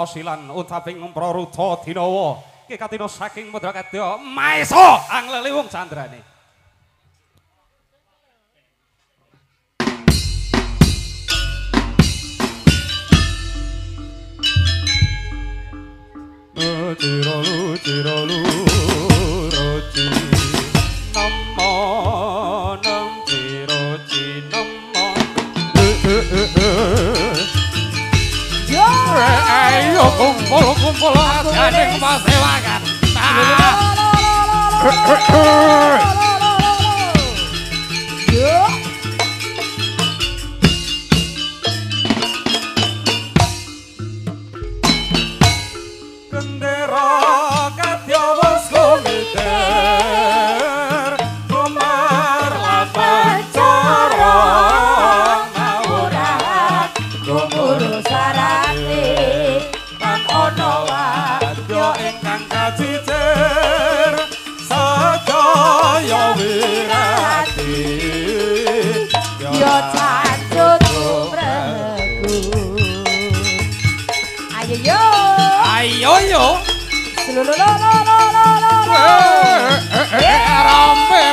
Asilan utaping mproruta dinawa. Iki katina saking madrakadya maesa angleli wong candrane. Ciralu, ciralu, roci Namo, nam, ciroci, namo Eh, eh, eh, eh. bolo com bolo com bolo Até a gente fazer lagarta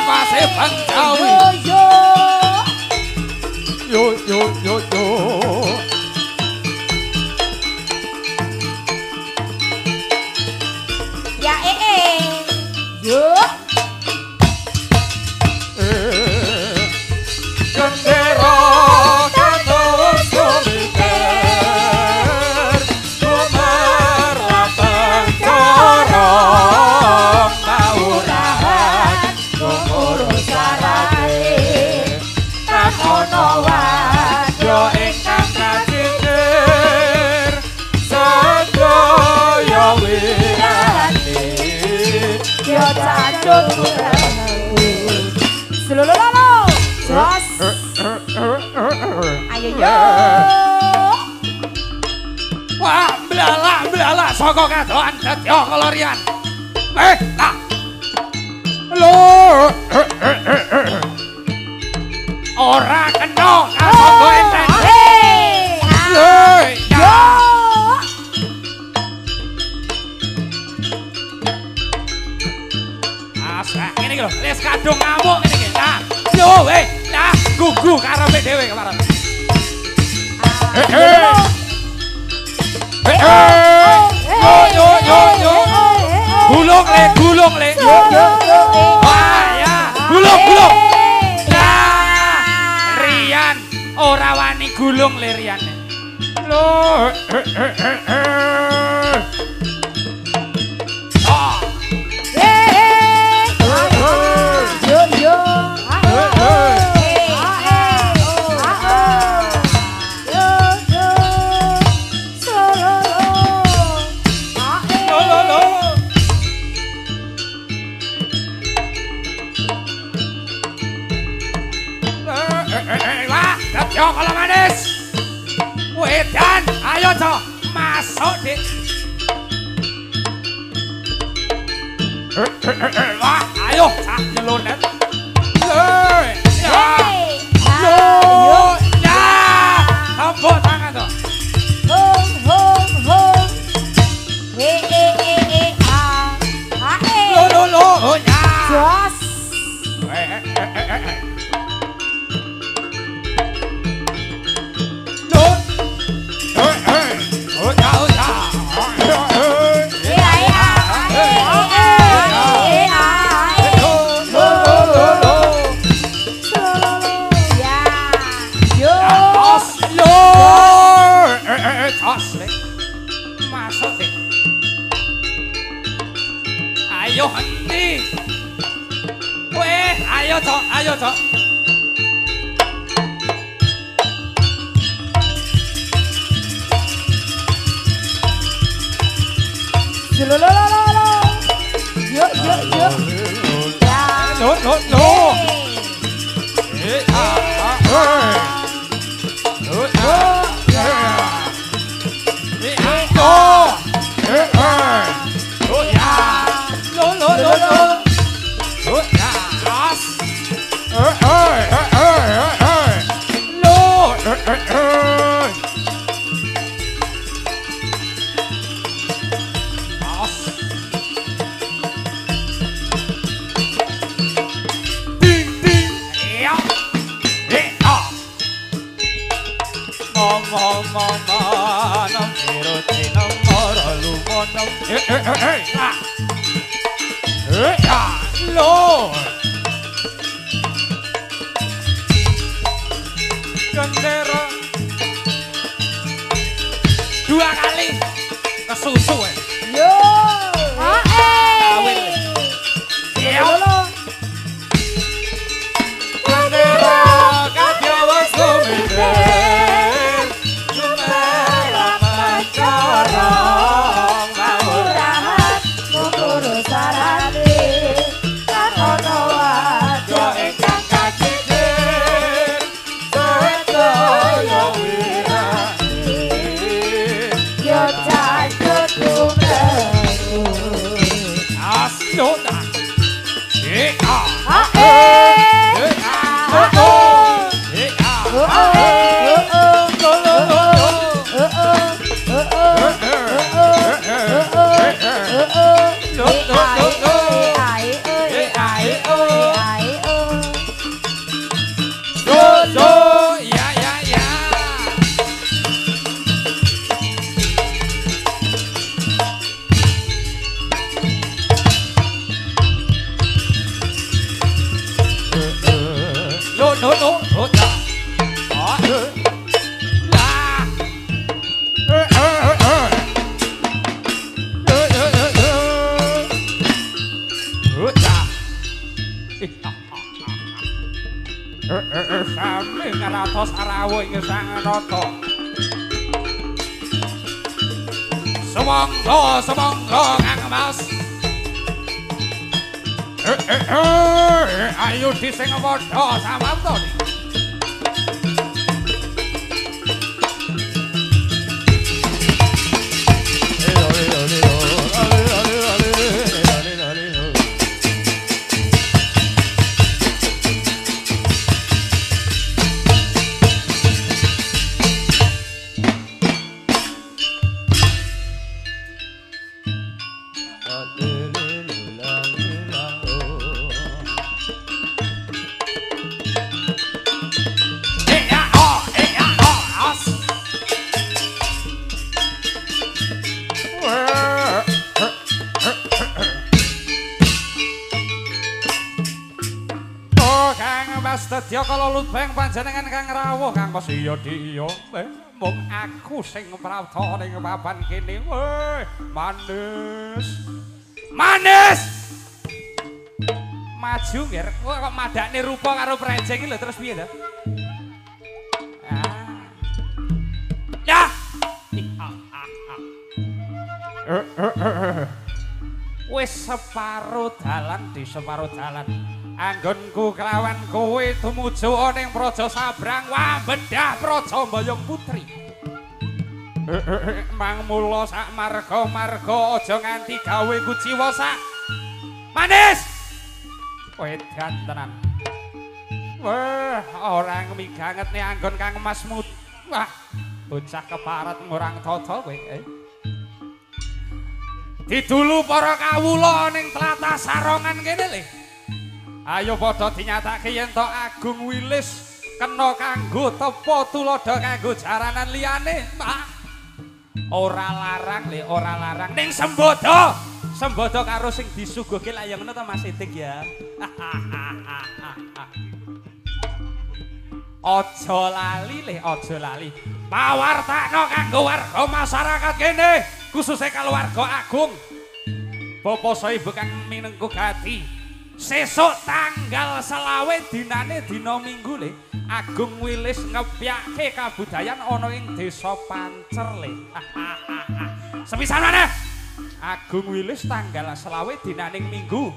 पास है भक्त saka kadokan sedya kelorian eh tak. lho Gulung, le. Wah ya. Gulung gulung. Lah Rian ora wani gulung le Rian. Loh. Gendera dua kali kesusu eh iya mung aku sing prapta ning papan kene weh manis manis maju kowe kok madakne rupa karo prejeng lho terus piye ah ya wis separo dalan di separo dalan anggonku kelawan kowe tumuju ning praja sabrang. Wah bedah praja mbayang putri. Mang mula sak marga-marga aja nganti gawe kuciwa sak manis! Wedan tenan. Wah ora miganget nih anggon kang emasmu wah bocah keparat ngurang tata kowe eh. didulu para kawula ning tlatah sarongan kene le ayo dinyatake yen to Agung Wilis kena kanggo tepa tulodo kanggo jaranan liyane Mak. ora larang le ora larang ning sembodo sembodo karo sing disuguhke lak ya ngono to Mas Itik ya Aja lali le, aja lali. Pawartakno kanggo warga masyarakat kene, khususnya keluarga Agung. Bapak Soibu kang minengku gati. Sesuk tanggal selawe dinane dina Minggu le, Agung Wilis ngepyake kabudayan ana ing Desa Pancer le. Sepisan maneh. Agung Wilis tanggal selawe dinaning Minggu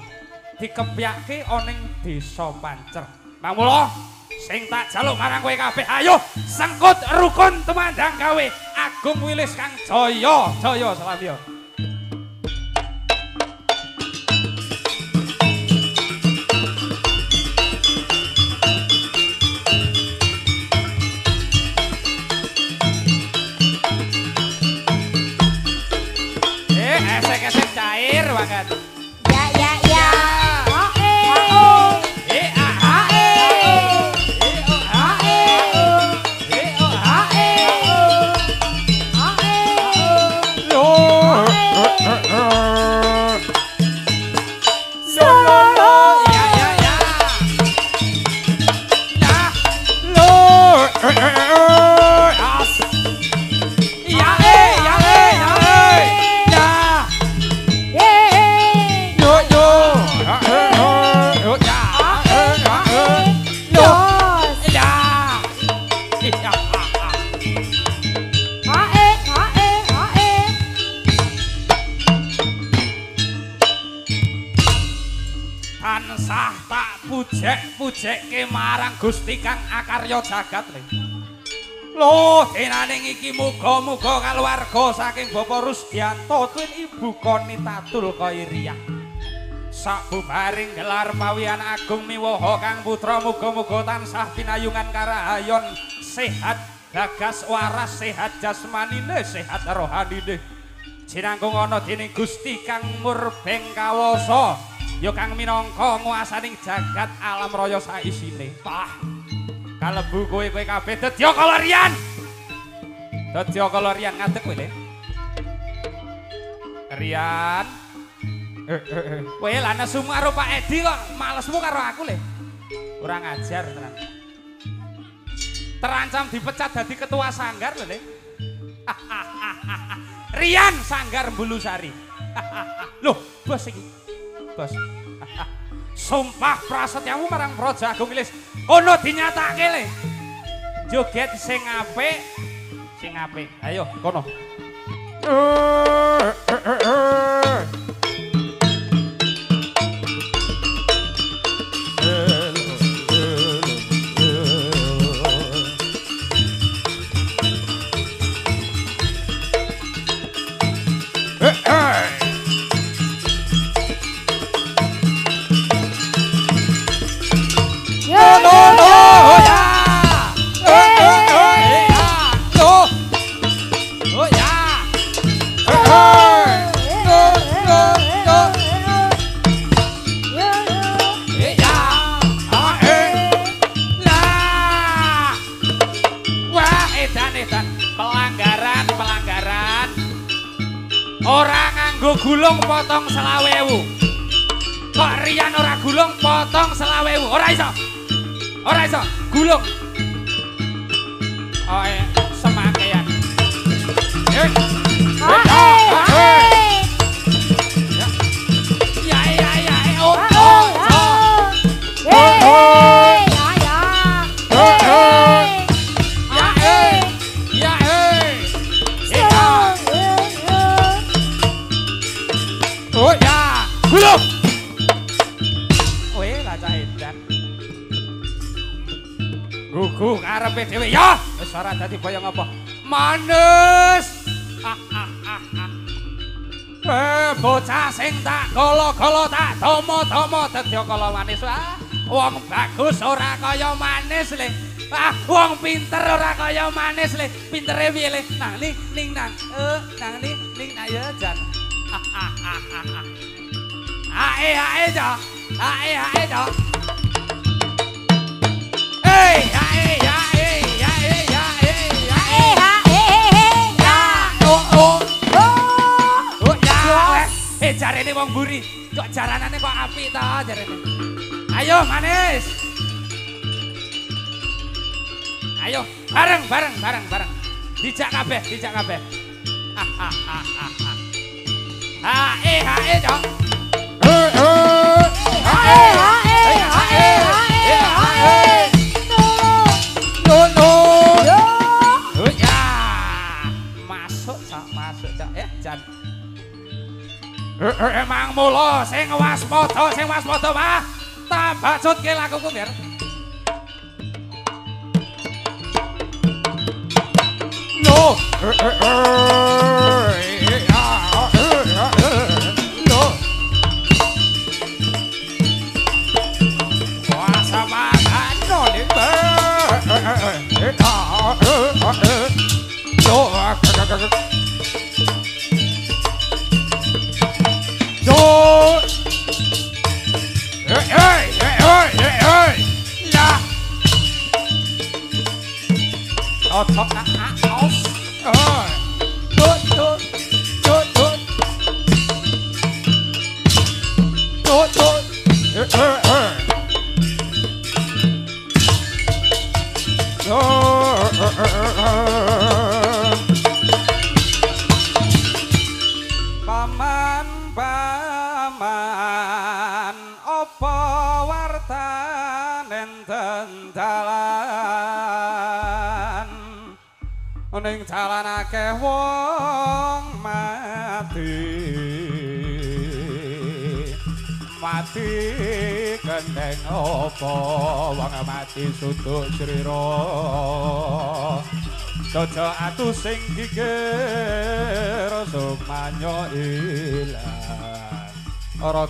dikepyake ana ing Desa Pancer. Mamula sing tak jaluk marang kowe kabeh ayo sengkut rukun tumandang gawe Agung Wilis Kang Jaya Jaya Salamya Eh que se está ahí, tansah tak pujek-pujekke marang Gusti Kang akarya jagat le. Loh, dinaning iki muga-muga kaluwarga saking Bapak Rusdianto tuwin Ibu Konita Tul Kairiyah. Sabubaring gelar pawian agung miwaha Kang Putra muga-muga tansah pinayungan karahayon sehat gagas waras sehat jasmanine sehat rohanine. Jinangkung ana dening Gusti Kang Murbeng Kawasa ya kang minangka nguasaning jagat alam raya saisine. Pah. Kalebu kowe kowe kabeh dedya kalorian. Dedya kalorian ngadeg kowe le. Rian. Eh, eh, eh. Kowe lah nesumu karo Pak Edi kok malesmu karo aku le. Ora ngajar tenan. Terancam dipecat dadi ketua sanggar lho le. Rian Sanggar Bulusari. Loh, bos iki. Bos. Sumpah prasetyamu marang Praja Agung Ilis. Ono dinyatake le. Joget sing apik, sing apik. Ayo, kono. Yo Ora nganggo gulung potong selawewu. Kok Rian ora gulung potong selawewu. Ora iso. Ora iso. Gulung. Oh, eh, semakaian. Eh. Dhewe ya. Wis ora dadi boyong apa. Ah, ah, ah, ah. Eh, bocah sing tak golo-golo tak domo-domo dadi kala manis. Ah, wong bagus ora kaya manis le. Ah, wong pinter ora kaya manis le. Pintere piye le? Nang ning ning nang. Eh, nang ning ning ayo jan. Ae ae jo. Ae ae jo. Hey, ae ae ae oh oh. Ya. Eh jarene wong mburi, kok jaranane kok apik ta jarene. Ayo manis. Ayo bareng bareng bareng bareng. Dijak kabeh, dijak kabeh. Hae hae jo. Eh emang mulo sing waspada, sing waspada mah. Tak bacutke lakuku biar. No.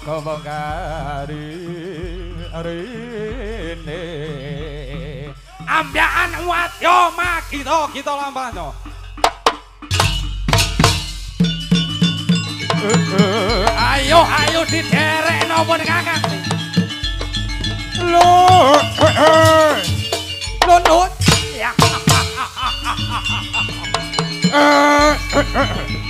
moga mengari rene. Ambyakan uat yo magito kita lamban yo ayo ayo diderek nopo ning kakang Lho lo eh, eh. ya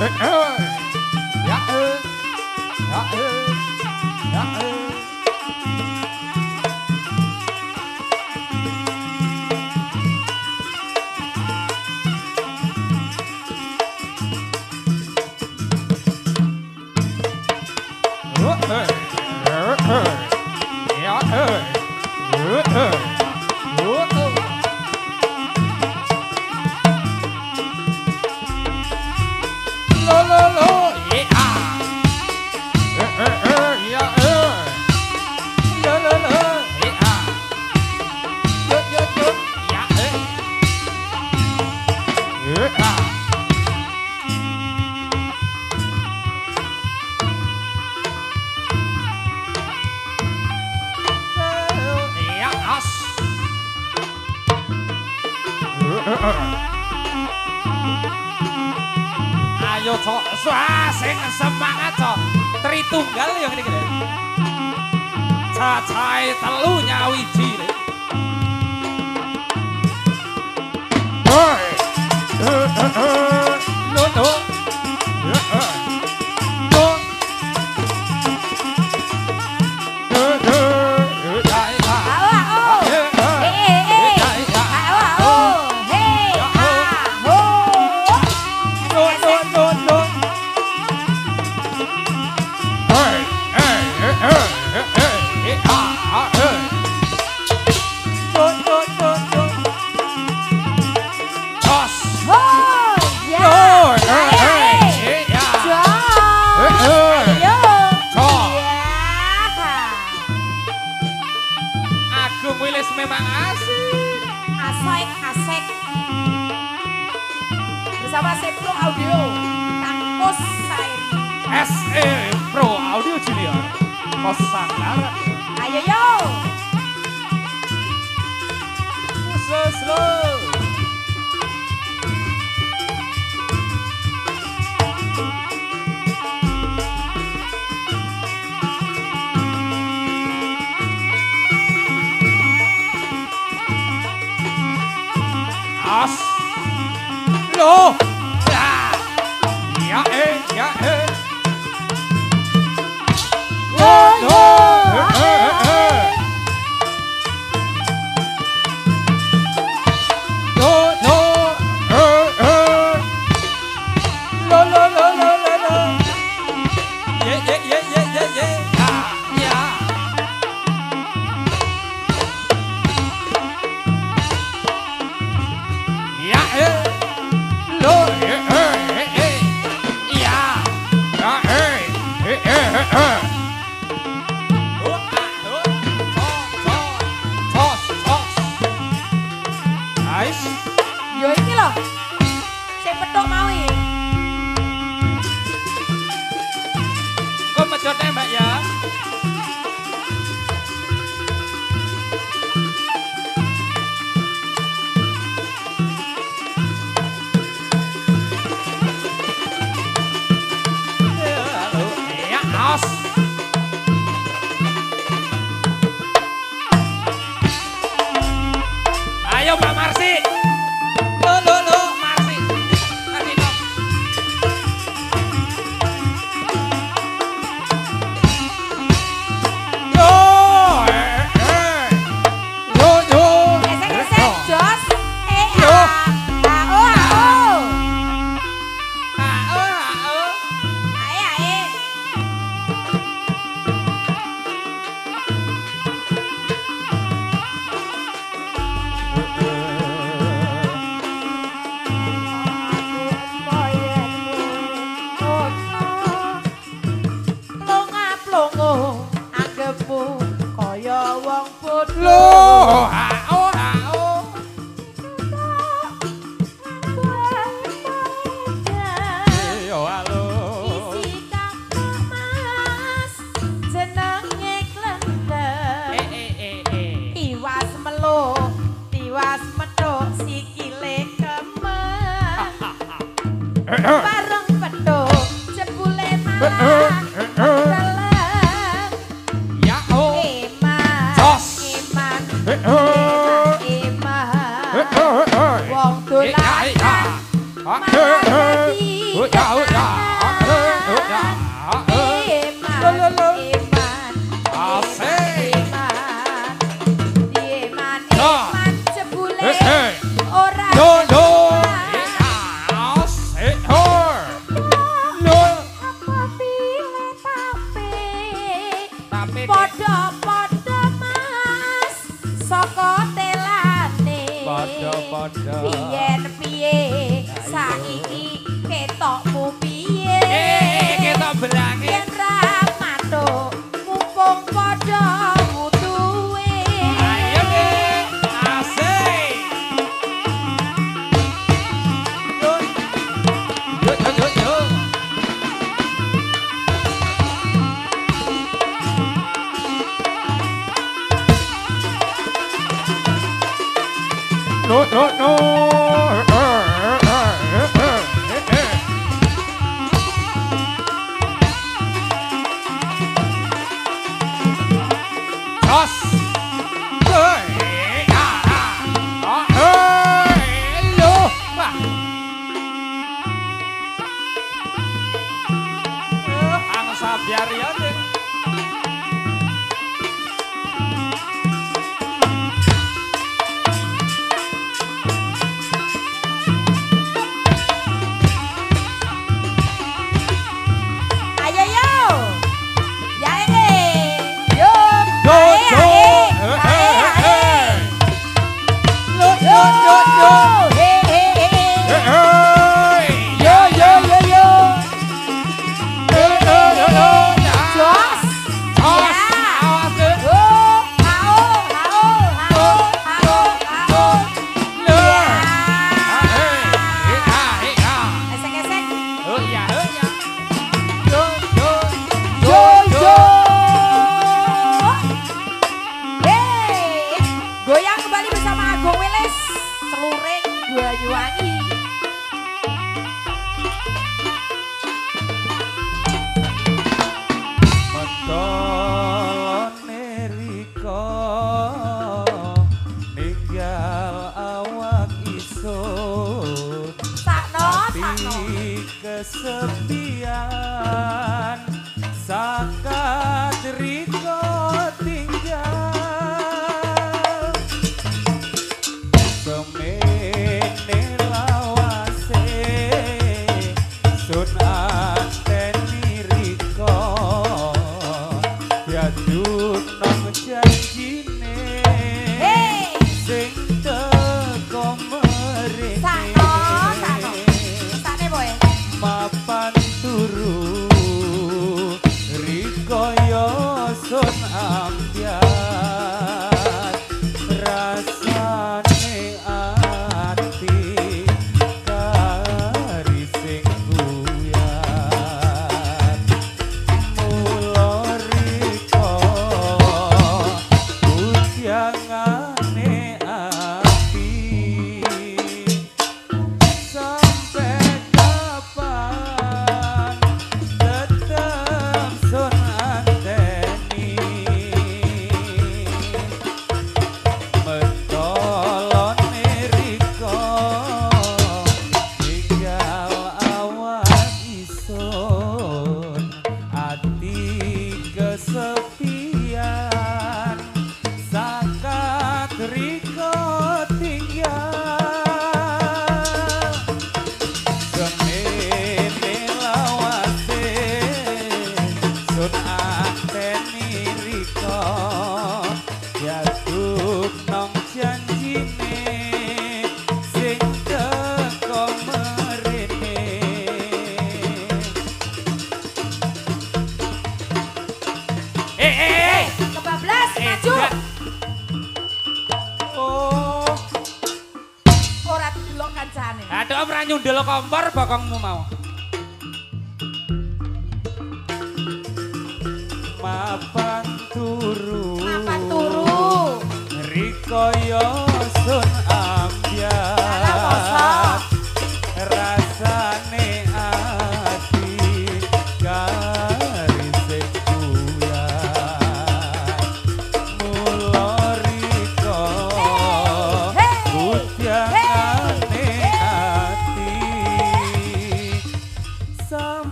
Uh, uh.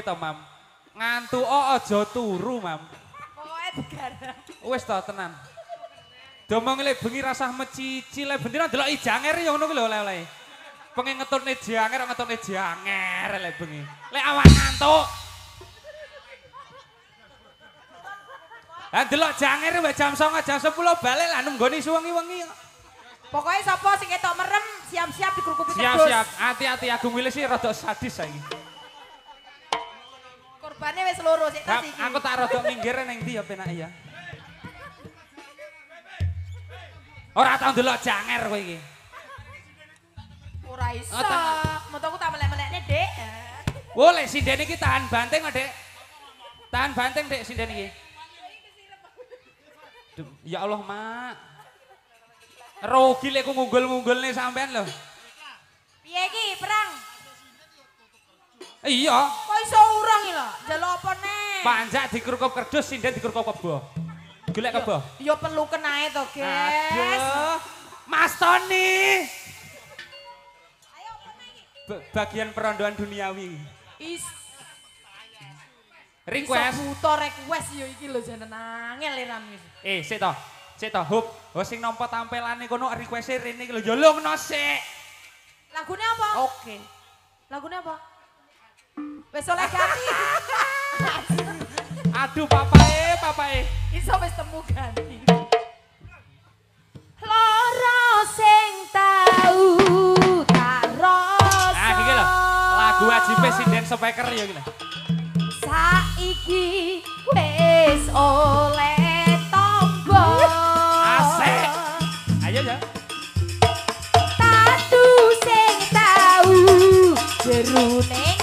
Piye to, Mam? Ngantuk oh aja turu, Mam. Pokoknya begarang. Wis to tenan. Domong lek bengi rasah mecici lek bendina delok ijanger ya ngono kuwi lho oleh-oleh. Pengen ngetutne janger ngetutne janger lek bengi. Lek awak ngantuk. Lah delok janger mbak jam 09.00 jam 10 balik lah nunggoni suwengi-wengi. Pokoknya sopo sing ketok merem, siap-siap dikurukupi Siap-siap, hati-hati Agung Wilis sih rada sadis saiki. Korbannya wis loro sik tas iki. aku tak rada minggir ning ndi ya penak ya. Ora tau ndelok janger kowe iki. Ora iso. Oh, tak- Motoku tak melek-melekne, Dek. Wo lek sinden iki tahan banteng Dek. Tahan banteng, Dek, sinden iki. Ya Allah, Mak. Rogi lek ku ngunggul-ngunggulne sampean lho. Piye iki, perang? Iya, Kok iso urang iki lho? Jaluk apa nek? panjak dikerukop kerdus, sinden dikerukop kebo. Golek kebo. Ya perlu kenae to, Guys. Aduh. Mas Tony. Ayo apa bagian perondoan duniawi. Is Request. Iso buta request yo iki lho jane nangel liram iki. Eh, sik to. Sik to, Hup. Oh sing nampa tampilane kono request-e rene iki lho. Ya lungno sik. Lagune apa? Oke. Lagune apa? Wis oleh ganti. Aduh papae, papae. Iso wis temu ganti. Loro sing tau karo Nah, iki lho. Lagu ajibe sinden speaker ya iki lho. saiki wis oleh tombo Asik. Ayo ya. tatu sing tau jeruning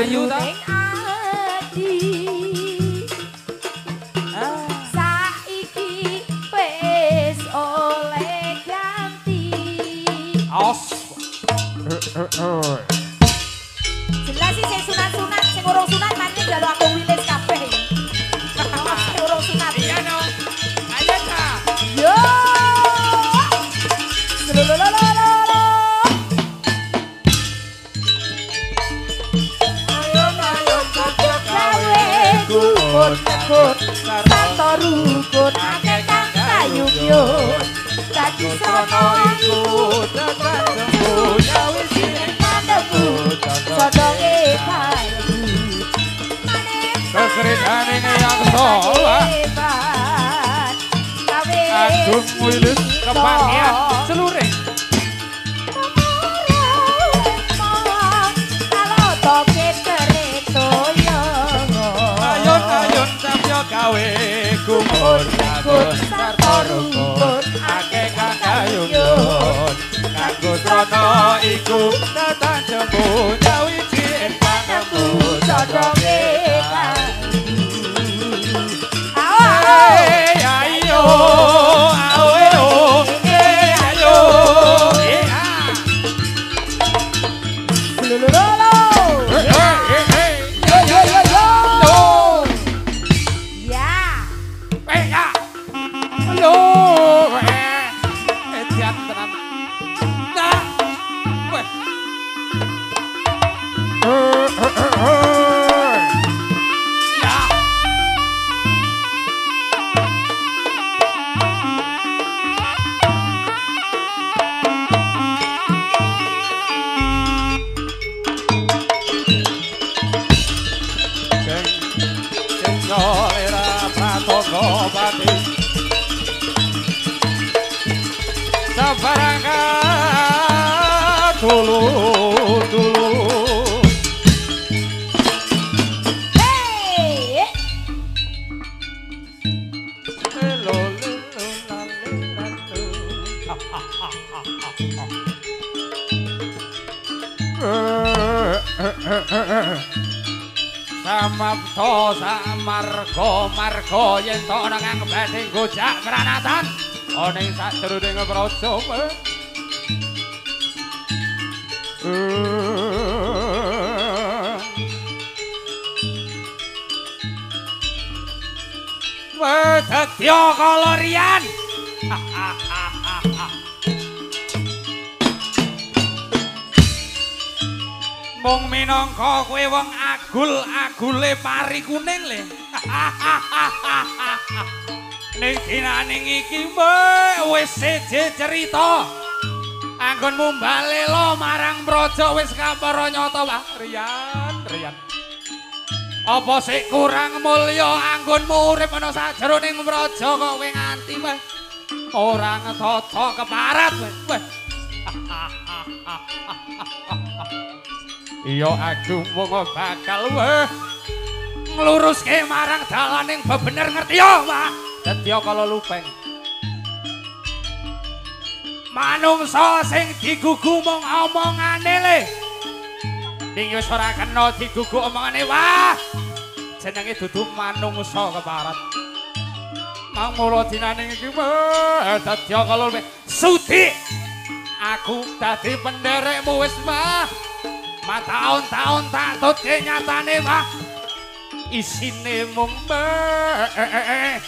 ayuda. Agul-agule pari kuning le. Ning dinaning iki mbek wis seje cerita. Anggonmu balela marang praja wis kapara nyata Pak Riyan, Riyan. Apa sik kurang mulya anggonmu urip ana sajroning praja kok kowe nganti weh ora ngetata keparat. Weh. Iya aku mung bakal weh ngluruske marang dalaning bebener ngerti ya, Pak. Dadya kala lupeng. Manungsa sing digugu omongane le. Ning wis ora kena digugu omongane, wah. Jenenge dudu manungsa keparat. Mangmula dinaning iki weh dadya kala lupeng. Sudi. Aku dadi penderekmu wis, Pak. Ma taun-taun tak tutke nyatane, Pak. Isine mung mbek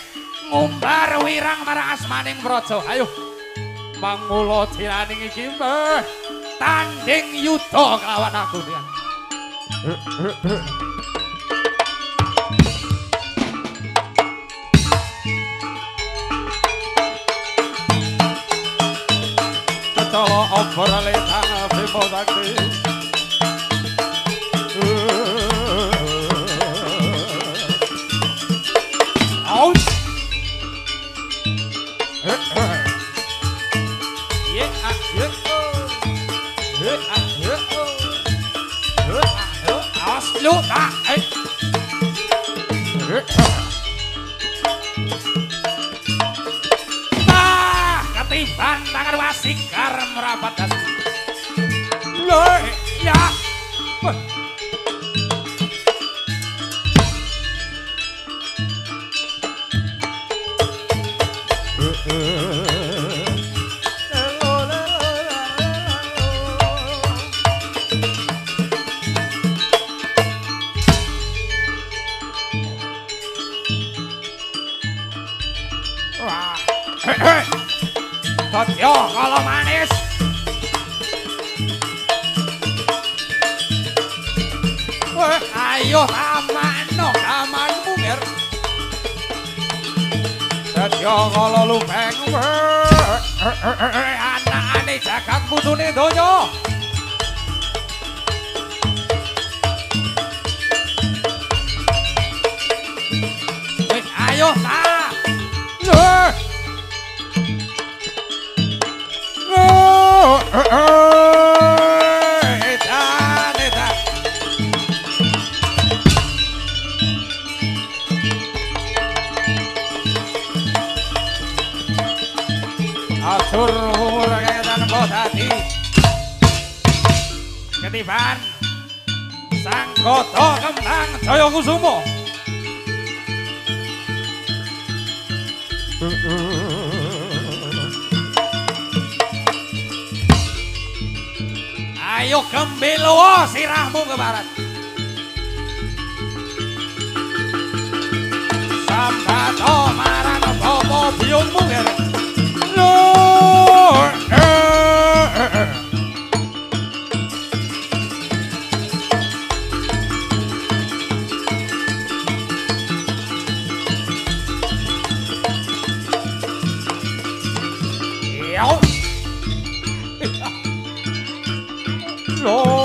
ngumbar wirang marang asmaning praja. Ayo. Mangula diraning iki mbek tanding yuda kelawan aku ya. Kecala obor letang bimo รู้อ่ะเอ้ย Tibang tangan wasik merapat rapat અને શાખા કુદુને ધોજો not move about it.